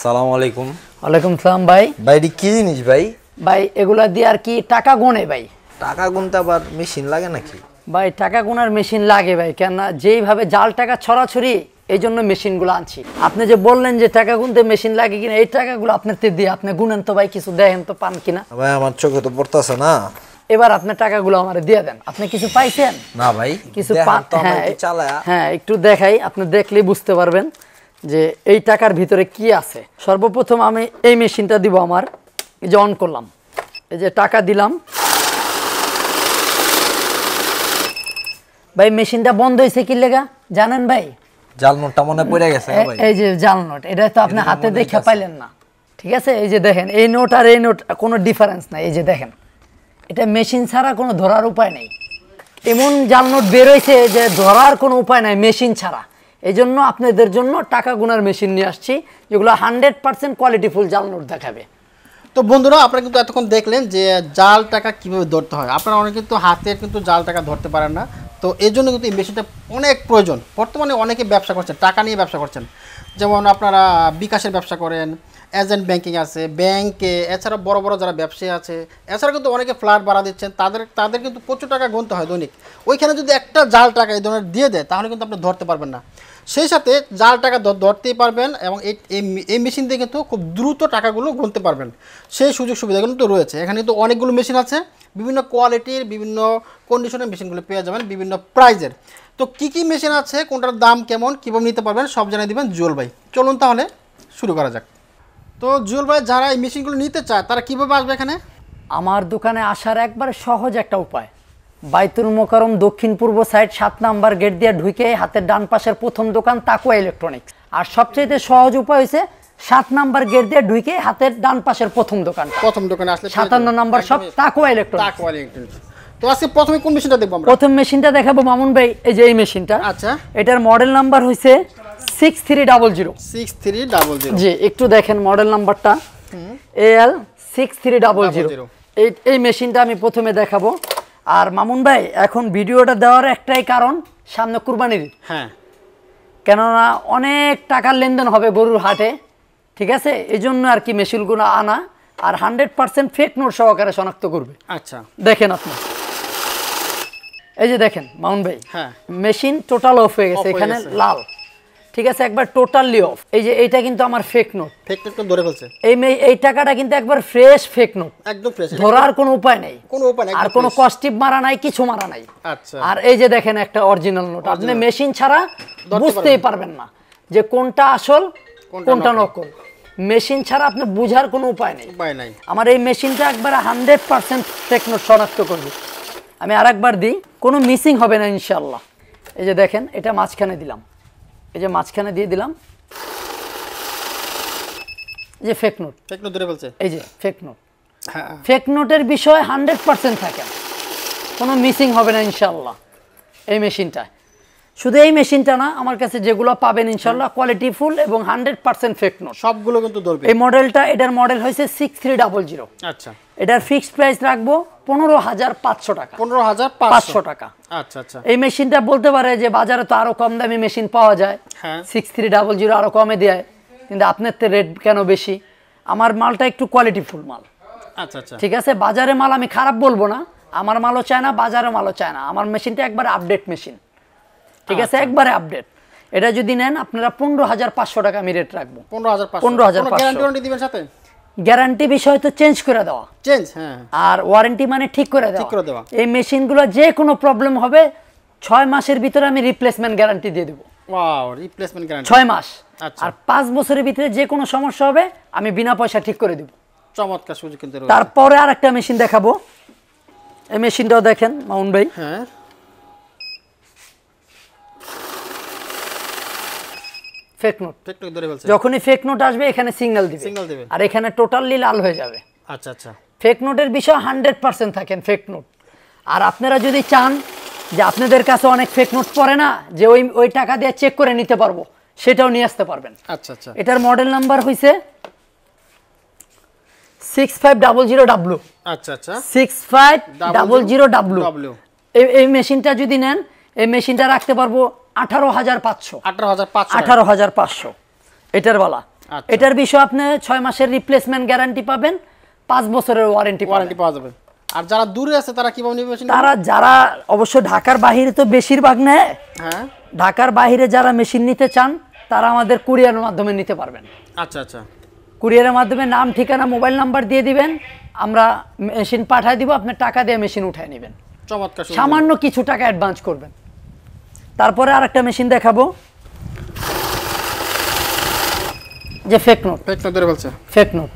আসসালামু আলাইকুম। ওয়ালাইকুম সালাম ভাই। ভাই এটি কি জিনিস ভাই? ভাই এগুলা দিয়ে আর কি টাকা গোনে ভাই। টাকা গুনতে আবার মেশিন লাগে নাকি? ভাই টাকা গোনার মেশিন লাগে ভাই কেননা যেইভাবে জাল টাকা ছড়াছড়ি এই জন্য মেশিনগুলো আনছি। আপনি যে বললেন যে টাকা গুনতে মেশিন লাগে কিনা এই টাকাগুলো আপনার তে দিয়ে আপনি গুনেন তো ভাই কিছু দেখেন তো পান কিনা। ভাই আমার চোখে তো পড়তেছে না। এবার আপনার টাকাগুলো আমার দিয়ে দেন। আপনি কিছু পাইছেন? না ভাই কিছু পান হ্যাঁ একটু হ্যাঁ একটু দেখাই আপনি দেখলেই বুঝতে পারবেন। যে এই টাকার ভিতরে কি আছে? সর্বপ্রথম আমি এই মেশিনটা দিব আমার এই যে অন করলাম। এই যে টাকা দিলাম। ভাই মেশিনটা বন্ধ হয়েছে কি লেগা? জানেন ভাই? জাল নোটটা মনে পড়ে গেছে ভাই? এই যে জাল নোট এটা তো আপনি হাতে দেখে পাইলেন না। ঠিক আছে? এই যে দেখেন এই নোট আর এই নোট কোনো ডিফারেন্স নাই। এই যে দেখেন এটা মেশিন ছাড়া কোনো ধরার উপায় নেই। এমন জাল নোট বেরোইছে যে ধরার কোনো উপায় নাই মেশিন ছাড়া। এই জন্য আপনাদের জন্য টাকা গুনার মেশিন নিয়ে আসছি, যেগুলো হান্ড্রেড পার্সেন্ট কোয়ালিটিফুল জাল নোট দেখাবে। তো বন্ধুরা, আপনারা কিন্তু এতক্ষণ দেখলেন যে জাল টাকা কীভাবে ধরতে হয়। আপনারা অনেকে কিন্তু হাতে কিন্তু জাল টাকা ধরতে পারেন না। তো এই জন্য কিন্তু এই মেশিনটা অনেক প্রয়োজন। বর্তমানে অনেকে ব্যবসা করছেন, টাকা নিয়ে ব্যবসা করছেন। যেমন আপনারা বিকাশের ব্যবসা করেন, এজেন্ট ব্যাংকিং আছে, ব্যাংকে, এছাড়া বড় বড় যারা ব্যবসায়ী আছে, এছাড়া কিন্তু অনেকে ফ্ল্যাট ভাড়া দিচ্ছেন, তাদের তাদের কিন্তু প্রচুর টাকা গুনতে হয় দৈনিক। ওইখানে যদি একটা জাল টাকা এই ধরনের দিয়ে দেয়, তাহলে কিন্তু আপনি ধরতে পারবেন না। সেই সাথে জাল টাকা ধরতেই পারবেন এবং এই মেশিন দিয়ে কিন্তু খুব দ্রুত টাকাগুলো গুনতে পারবেন। সেই সুযোগ সুবিধাগুলো তো রয়েছে। এখানে কিন্তু অনেকগুলো মেশিন আছে। বিভিন্ন কোয়ালিটির বিভিন্ন কন্ডিশনের মেশিনগুলো পেয়ে যাবেন বিভিন্ন প্রাইজের তো কি কি মেশিন আছে, কোনটার দাম কেমন, কীভাবে নিতে পারবেন, সব জানিয়ে দিবেন জুয়েল ভাই। চলুন তাহলে শুরু করা যাক। তো জুয়েল ভাই, যারা এই মেশিনগুলো নিতে চায়, তারা কীভাবে আসবে এখানে? আমার দোকানে আসার একবারে সহজ একটা উপায়। বাইতুল মোকারম দক্ষিণ পূর্ব সাইড সাত নাম্বার গেট দিয়ে ঢুকে হাতের ডান পাশের প্রথম দোকান তাকুয়া ইলেকট্রনিক্স। আর সবচেয়ে সহজ উপায় হয়েছে সাত নাম্বার গেট দিয়ে ঢুকে হাতের ডান পাশের প্রথম দোকান প্রথম দোকানে আসলে সাতান্ন নাম্বার সব তাকুয়া ইলেকট্রনিক্স। তাকওয়া ইলেকট্রনিক্স। তো আজকে প্রথমে কোন মেশিনটা দেখব আমরা? প্রথম মেশিনটা দেখাবো মামুন ভাই এই যে এই মেশিনটা। আচ্ছা। এটার মডেল নাম্বার হয়েছে six three double zero double G একটু দেখেন মডেল নাম্বারটা। L six three double zero zero. এই এই মেশিনটা আমি প্রথমে দেখাবো। আর মামুন ভাই এখন ভিডিওটা দেওয়ার একটাই কারণ সামনে কুরবানির হ্যাঁ। কেননা অনেক টাকার লেনদেন হবে গরুর হাটে ঠিক আছে? এই জন্য আর কি মেশিনগুলো আনা আর হান্ড্রেড পার্সেন্ট ফেক নোট সহকারে শনাক্ত করবে। আচ্ছা। দেখেন আপনি। এই যে দেখেন মামুন ভাই হ্যাঁ। মেশিন টোটাল অফ হয়ে গেছে এখানে লাল। ঠিক আছে একবার টোটালি অফ এই যে এইটা কিন্তু আমার ফেক নোট ফেক তো ধরে ফেলছে? এই এই টাকাটা কিন্তু একবার ফ্রেশ ফেক নোট একদম ফ্রেশ ধরার কোনো উপায় নেই। কোনো উপায় নেই আর কোনো। কস্টিপ মারা নাই কিছু মারা নাই। আচ্ছা। আর এই যে দেখেন একটা অরিজিনাল নোট আপনি মেশিন ছাড়া বুঝতেই পারবেন না। যে কোনটা আসল কোনটা নকল। মেশিন ছাড়া আপনি বুঝার কোনো উপায় নেই। উপায় নাই। আমার এই মেশিনটা একবার হান্ড্রেড পার্সেন্ট ফেক নোট শনাক্ত করবে আমি আরেকবার দিই কোনো মিসিং হবে না ইনশাল্লাহ এই যে দেখেন এটা মাঝখানে দিলাম। এই যে মাঝখানে দিয়ে দিলাম। যে ফেক নোট ফেক নোট ধরে ফেলছে? এই যে ফেক নোট হ্যাঁ। ফেক নোটের বিষয় হান্ড্রেড পার্সেন্ট থাকে। কোনো মিসিং হবে না ইনশাল্লাহ এই মেশিনটায় শুধু এই মেশিনটা না আমার কাছে যেগুলো পাবেন ইনশাল্লাহ কোয়ালিটি ফুল এবং হান্ড্রেড পার্সেন্ট ফেক নোট সবগুলো কিন্তু ধরবে। এই মডেলটা এটার মডেল হয়েছে সিক্স থ্রি ডাবল জিরো আচ্ছা। এটার ফিক্সড প্রাইস রাখব পনেরো হাজার পাঁচশো টাকা। পনেরো হাজার পাঁচশো। টাকা। আচ্ছা আচ্ছা। এই মেশিনটা বলতে পারে যে বাজারে তো আরও কম দামি মেশিন পাওয়া যায়। সিক্স থ্রি ডাবল জিরো আরও কমে দেয়। কিন্তু আপনার তো রেট কেন বেশি? আমার মালটা একটু কোয়ালিটি ফুল মাল। আচ্ছা আচ্ছা। ঠিক আছে? বাজারে মাল আমি খারাপ বলব না। আমার মালও চায় না বাজারে মালও চায় না। আমার মেশিনটা একবারে আপডেট মেশিন ঠিক আছে? একবারে আপডেট এটা যদি নেন আপনারা পনেরো হাজার পাঁচশো টাকা আমি রেট রাখব। পনেরো হাজার পাঁচশো। 15,500 গ্যারান্টি দিবেন সাথে? গ্যারান্টি বিষয় তো চেঞ্জ করে দেওয়া। চেঞ্জ হ্যাঁ। আর ওয়ারেন্টি মানে ঠিক করে দেওয়া। ঠিক করে দেওয়া। এই মেশিনগুলো যে কোনো প্রবলেম হবে ছয় মাসের ভিতরে আমি রিপ্লেসমেন্ট গ্যারান্টি দিয়ে দেবো। ওয়াও রিপ্লেসমেন্ট গ্যারান্টি ছয় মাস। আচ্ছা। আর পাঁচ বছরের ভিতরে যে কোনো সমস্যা হবে আমি বিনা পয়সা ঠিক করে দিব। চমৎকার সুযোগ কিন্তু তারপরে আর একটা মেশিন দেখাবো। এই মেশিনটাও দেখেন মাউন ভাই। হ্যাঁ। ফেক নোট ফেক ধরে ফেলছে। যখনই ফেক নোট আসবে এখানে সিগন্যাল দিবে। Signal দিবে। আর এখানে টোটালি লাল হয়ে যাবে। আচ্ছা আচ্ছা। ফেক নোটের বিষয় হান্ড্রেড পার্সেন্ট থাকেন ফেক নোট আর আপনারা যদি চান যে আপনাদের কাছে অনেক ফেক নোট পড়ে না যে ওই ওই টাকা দিয়ে চেক করে নিতে পারব সেটাও নিয়ে আসতে পারবেন। আচ্ছা আচ্ছা। এটার মডেল নাম্বার হয়েছে six five double zero W আচ্ছা আচ্ছা। Six five double zero W এই মেশিনটা যদি নেন এই মেশিনটা রাখতে পারব আঠারো হাজার পাঁচশো। আঠারো হাজার পাঁচশো। এটার বেলা। আচ্ছা। এটার বিষয়ে আপনি ছয় মাসের রিপ্লেসমেন্ট গ্যারান্টি পাবেন পাঁচ বছরের ওয়ারেন্টি ওয়ারেন্টি পাওয়া যাবে। আর যারা দূরে আছে তারা কীভাবে নিবে তারা যারা অবশ্য ঢাকার বাহিরে তো বেশিরভাগ নেয়। হ্যাঁ। ঢাকার বাইরে যারা মেশিন নিতে চান তারা আমাদের কুরিয়ারের মাধ্যমে নিতে পারবেন। আচ্ছা আচ্ছা। কুরিয়ারের মাধ্যমে নাম ঠিকানা মোবাইল নাম্বার দিয়ে দিবেন। আমরা মেশিন পাঠিয়ে দিব আপনি টাকা দিয়ে মেশিন উঠায় নেবেন। চমৎকার সামান্য কিছু টাকা অ্যাডভান্স করবেন। তারপরে আর একটা মেশিন দেখাবো। যে ফেক নোট ফেক না ধরে বলছে। ফেক নোট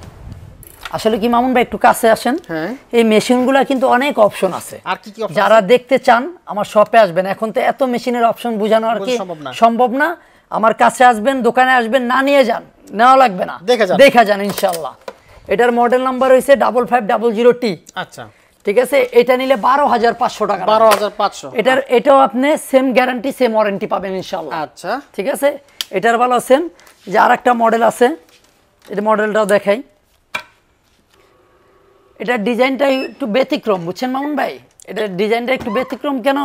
আসলে কি মামুন ভাই একটু কাছে আসেন। হ্যাঁ। এই মেশিনগুলো কিন্তু অনেক অপশন আছে। আর কি যারা দেখতে চান আমার শপে আসবেন। এখন তো এত মেশিনের অপশন বোঝানো আর কি সম্ভব না। আমার কাছে আসবেন দোকানে আসবেন না নিয়ে যান নেওয়া লাগবে না। দেখে যান। দেখা যান ইনশাল্লাহ এটার মডেল নাম্বার হয়েছে double five double zero T আচ্ছা। ঠিক আছে? এটা নিলে বারো হাজার পাঁচশো টাকা বারো হাজার পাঁচশো। এটার এটাও আপনি সেম গ্যারান্টি সেম ওয়ারেন্টি পাবেন ইনশাল্লাহ আচ্ছা। ঠিক আছে? এটার ভালো সেম যে আর একটা মডেল আছে এটা মডেলটাও দেখাই। এটার ডিজাইনটা একটু ব্যতিক্রম বুঝছেন মামুন ভাই? এটার ডিজাইনটা একটু ব্যতিক্রম কেন?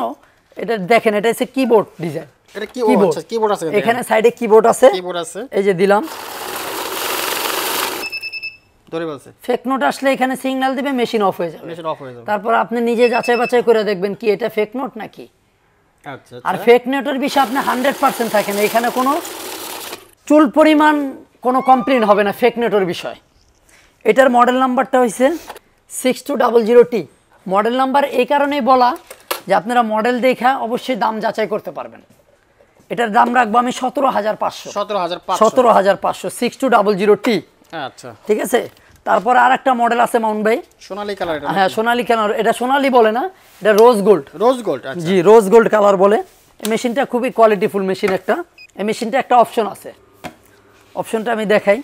এটা দেখেন এটা হচ্ছে কিবোর্ড ডিজাইন এটা কি আচ্ছা কিবোর্ড আছে এখানে সাইডে কিবোর্ড আছে। কিবোর্ড আছে। এই যে দিলাম। ধরে বলছে। ফেক নোট আসলে এখানে সিগন্যাল দিবে মেশিন অফ হয়ে যাবে। মেশিন অফ হয়ে যাবে। তারপর আপনি নিজে যাচাই বাছাই করে দেখবেন কি এটা ফেক নোট নাকি। আচ্ছা আর ফেক নেটের বিষয়ে আপনি হান্ড্রেড পার্সেন্ট থাকেন এখানে কোনো চুল পরিমাণ কোনো কমপ্লেন হবে না ফেক নেটের বিষয়। এটার মডেল নাম্বারটা হয়েছে six two double zero T model number এই কারণেই বলা যে আপনারা মডেল দেখা অবশ্যই দাম যাচাই করতে পারবেন। এটার দাম রাখব আমি সতেরো হাজার পাঁচশো। সতেরো হাজার সতেরো হাজার পাঁচশো six two double zero T আচ্ছা। ঠিক আছে? তারপর আর একটা মডেল আছে মাউন্ট ভাই। সোনালী কালার হ্যাঁ সোনালি কেন? এটা সোনালি বলে না এটা রোজ গোল্ড রোজ গোল্ড জি রোজ গোল্ড কালার বলে। এই মেশিনটা খুবই কোয়ালিটিফুল মেশিন একটা। এই মেশিনটা একটা অপশন আছে। অপশনটা আমি দেখাই।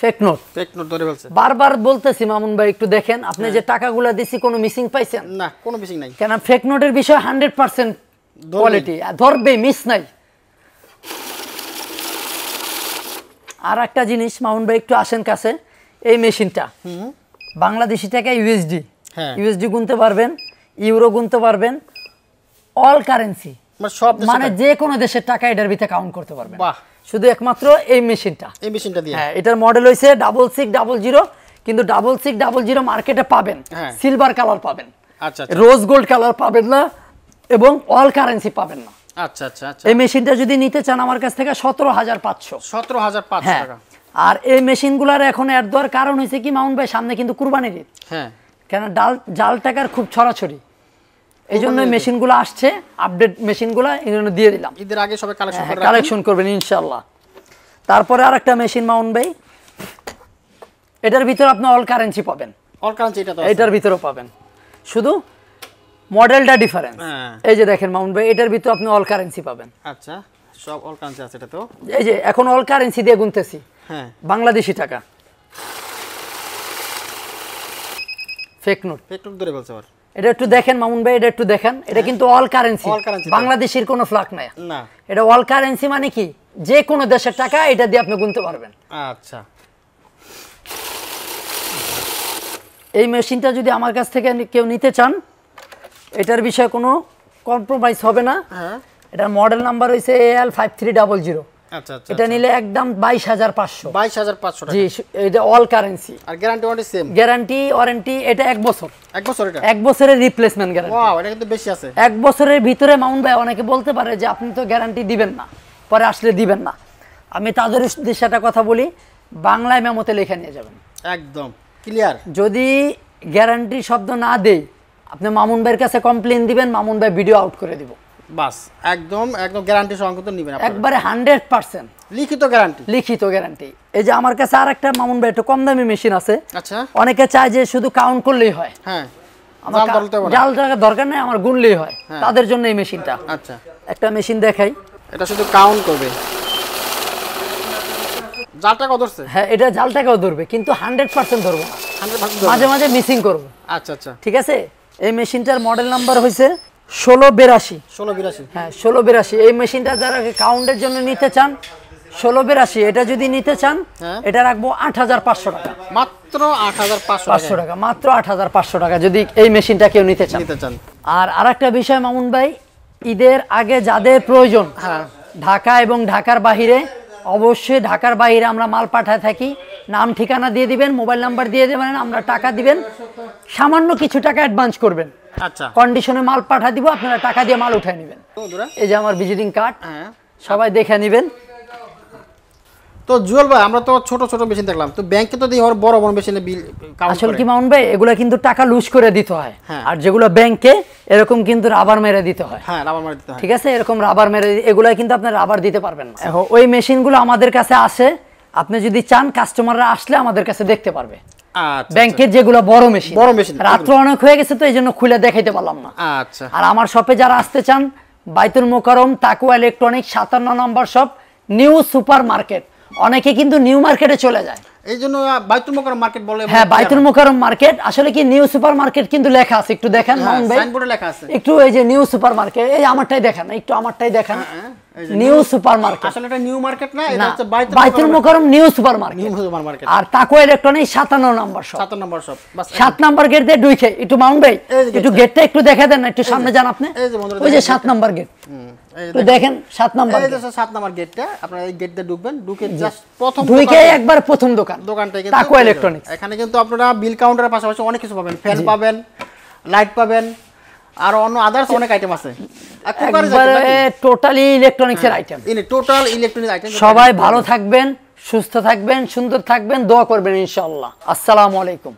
ফেক নোট ফেক নোট ধরে বলছে বারবার বলতেছি মামুন ভাই একটু দেখেন। আপনি যে টাকাগুলো দিছি কোনো মিসিং পাইছেন? না কোনো মিসিং নাই। কেন ফেক নোটের বিষয় হান্ড্রেড পার্সেন্ট কোয়ালিটি ধরবে মিস নাই। আর একটা জিনিস মামুন ভাই একটু আসেন কাছে। এই মেশিনটা। বাংলাদেশি টাকা ইউএসডি হ্যাঁ। ইউএসডি গুনতে পারবেন ইউরো গুনতে পারবেন অল কারেন্সি মানে সব মানে যে কোনো দেশের টাকা এটার ভিতরে কাউন্ট করতে পারবেন। শুধু একমাত্র এই মেশিনটা। এই মেশিনটা দিয়ে। হ্যাঁ এটার মডেল হয়েছে ডাবল সিক্স ডাবল জিরো কিন্তু ডাবল সিক্স ডাবল জিরো মার্কেটে পাবেন। হ্যাঁ। সিলভার কালার পাবেন। আচ্ছা রোজ গোল্ড কালার পাবেন না এবং অল কারেন্সি পাবেন না। আচ্ছা আচ্ছা আচ্ছা। এই মেশিনটা যদি নিতে চান আমার কাছ থেকে সতেরো হাজার পাঁচশো। সতেরো হাজার পাঁচশো হ্যাঁ টাকা। আর এই মেশিনগুলার এখন অ্যাড দেওয়ার কারণ হয়েছে কি মাউন্ট ভাই সামনে কিন্তু কুরবানির ঈদ। হ্যাঁ। কেন ডাল জাল টাকার খুব ছড়াছড়ি। এই জন্য মেশিনগুলো আসছে আপডেট মেশিনগুলো এই জন্য দিয়ে দিলাম। ঈদের আগে সবাই কালেকশন করে কালেকশন করবেন ইনশাল্লাহ তারপরে আর একটা মেশিন মাউন্ট ভাই। এটার ভিতরে আপনি অল কারেন্সি পাবেন। অল কারেন্সি এটা তো এটার ভিতরেও পাবেন। শুধু মডেলটা ডিফারেন্স হ্যাঁ। এই যে দেখেন মাউন্ট ভাই এটার ভিতরে আপনি অল কারেন্সি পাবেন। আচ্ছা সব অল কারেন্সি আছে এটা তো? এই যে এখন অল কারেন্সি দিয়ে গুনতেছি। হ্যাঁ। বাংলাদেশি টাকা। ফেক নোট ফেক নোট ধরে বলছে আবার। এটা একটু দেখেন মামুন ভাই এটা একটু দেখেন। এটা কিন্তু অল কারেন্সি বাংলাদেশের কোনো ফ্লাক নাই। না। এটা অল কারেন্সি মানে কি? যে কোনো দেশের টাকা এটা দিয়ে আপনি গুনতে পারবেন। আচ্ছা। এই মেশিনটা যদি আমার কাছ থেকে কেউ নিতে চান এটার বিষয়ে কোনো কম্প্রোমাইজ হবে না। হ্যাঁ। এটার মডেল নাম্বার হয়েছে L five three double zero আচ্ছা আচ্ছা এটা নিলে একদম বাইশ হাজার পাঁচশো। বাইশ হাজার পাঁচশো জি এটা অল কারেন্সি আর guarantee warranty same guarantee warranty এটা এক বছর। এক বছর এটা? এক বছরের রিপ্লেসমেন্ট গ্যারান্টি ওয়াও এটা কিন্তু বেশি আছে। এক বছরের ভিতরে মাউন্ট ভাই অনেকে বলতে পারে যে আপনি তো গ্যারান্টি দিবেন না পরে আসলে দিবেন না। আমি তাদের উদ্দেশ্যে একটা কথা বলি বাংলায় মেমোতে লিখে নিয়ে যাবেন। একদম। ক্লিয়ার যদি গ্যারান্টি শব্দ না দেই আপনি মামুন ভাইয়ের কাছে কমপ্লেন দিবেন মামুন ভাই ভিডিও আউট করে দিব। বাস একদম একদম গ্যারান্টি সহ কিন্তু নেবেন একবারে হান্ড্রেড পার্সেন্ট লিখিত গ্যারান্টি লিখিত গ্যারান্টি এই যে আমার কাছে আর একটা মামুন ভাই একটু কম দামি মেশিন আছে। আচ্ছা। অনেকে চায় যে শুধু কাউন্ট করলেই হয়। হ্যাঁ। আমার দাম কা- বলতে হবে না। জাল টাকা দরকার নেই আমার গুনলেই হয়। তাদের জন্য এই মেশিনটা আচ্ছা। একটা মেশিন দেখাই। এটা শুধু কাউন্ট করবে। জালটা ধরছে? হ্যাঁ এটা ধরবে কিন্তু হান্ড্রেড পার্সেন্ট ধরবো মাঝে মাঝে মিসিং করব। আচ্ছা আচ্ছা। ঠিক আছে? এই মেশিনটার মডেল নাম্বার হয়েছে ষোলো বেরাশি। ষোলো বিরাশি। হ্যাঁ ষোলো বিরাশি। এই মেশিনটা যারা কাউন্টের জন্য নিতে চান ষোলো বেরাশি এটা যদি নিতে চান হ্যাঁ। এটা রাখব আট হাজার পাঁচশো টাকা। মাত্র আট হাজার পাঁচশো পাঁচশো টাকা মাত্র আট হাজার পাঁচশো টাকা যদি এই মেশিনটা কেউ নিতে চান। নিতে চান। আর আরেকটা বিষয় মামুন ভাই ঈদের আগে যাদের প্রয়োজন হ্যাঁ। ঢাকা এবং ঢাকার বাহিরে অবশ্যই ঢাকার বাইরে আমরা মাল পাঠায় থাকি। নাম ঠিকানা দিয়ে দিবেন মোবাইল নাম্বার দিয়ে দেবেন আমরা টাকা দিবেন। সামান্য কিছু টাকা অ্যাডভান্স করবেন। আচ্ছা। কন্ডিশনে মাল পাঠা দিব আপনারা টাকা দিয়ে মাল উঠায় নেবেন। এই যে আমার ভিজিটিং কার্ড হ্যাঁ। সবাই দেখে নেবেন। তো জুয়েল ভাই আমরা তো ছোট ছোট মেশিন দেখলাম। তো ব্যাংকে তো দিয়ে বড় বড় মেশিনে বিল আসলে কি মাউন্ট ভাই এগুলা কিন্তু টাকা লুজ করে দিতে হয়। হ্যাঁ। আর যেগুলো ব্যাংকে এরকম কিন্তু রাবার মেরে দিতে হয়। হ্যাঁ রাবার মারি দিতে হয়। ঠিক আছে? এরকম রাবার মেরে এগুলা কিন্তু আপনি রাবার দিতে পারবেন না। ওই মেশিনগুলো আমাদের কাছে আসে আপনি যদি চান কাস্টমাররা আসলে আমাদের কাছে দেখতে পারবে। আচ্ছা ব্যাংকের যেগুলো বড় মেশিন বড় machine, রাত্র অনেক হয়ে গেছে তো এই জন্য খুলে দেখাইতে পারলাম না। আচ্ছা। আর আমার শপে যারা আসতে চান বাইতুল মোকারম তাকুয়া ইলেকট্রনিক সাতান্ন নম্বর শপ নিউ সুপার মার্কেট অনেকে কিন্তু নিউ মার্কেটে চলে যায়। এই জন্য বাইতুল মোকাররম মার্কেট বলে হ্যাঁ বাইতুল মোকারম মার্কেট আসলে কি নিউ সুপার মার্কেট কিন্তু লেখা আছে একটু দেখেন হ্যাঁ, মামুন ভাই। সাইনবোর্ডে লেখা আছে। একটু এই যে নিউ সুপার মার্কেট এই আমারটাই দেখেন একটু আমারটাই দেখেন। হ্যাঁ, এই যে নিউ সুপার মার্কেট আসলে এটা নিউ মার্কেট না এটা হচ্ছে Baitul Baitul new super market new super market আর তাকুয়া ইলেকট্রনিক সাতান্ন নম্বর শপ সাত নম্বর শপ বাস সাত নাম্বার গেট দিয়ে ঢুকে একটু মাউন্ট ভাই একটু গেটটা। একটু দেখে দেন একটু সামনে যান আপনি। ওই যে দেখেন সাত নাম্বার গেট একটু দেখেন। সাত নাম্বার এই যে সাত নম্বর গেটটা আপনারা এই গেট দিয়ে ঢুকবেন ঢুকে জাস্ট প্রথম ঢুকে একবার প্রথম দোকান। দোকানটাই কিন্তু তাকুয়া ইলেকট্রনিক্স এখানে কিন্তু আপনারা বিল কাউন্টারের পাশাপাশি অনেক কিছু পাবেন। ফ্যান পাবেন লাইট পাবেন আর অন্য আদার্স অনেক আইটেম আছে। টোটালি ইলেকট্রনিক্সের আইটেম টোটাল ইলেকট্রনিক্স আইটেম সবাই ভালো থাকবেন সুস্থ থাকবেন সুন্দর থাকবেন দোয়া করবেন ইনশাআল্লাহ। আসসালামু আলাইকুম।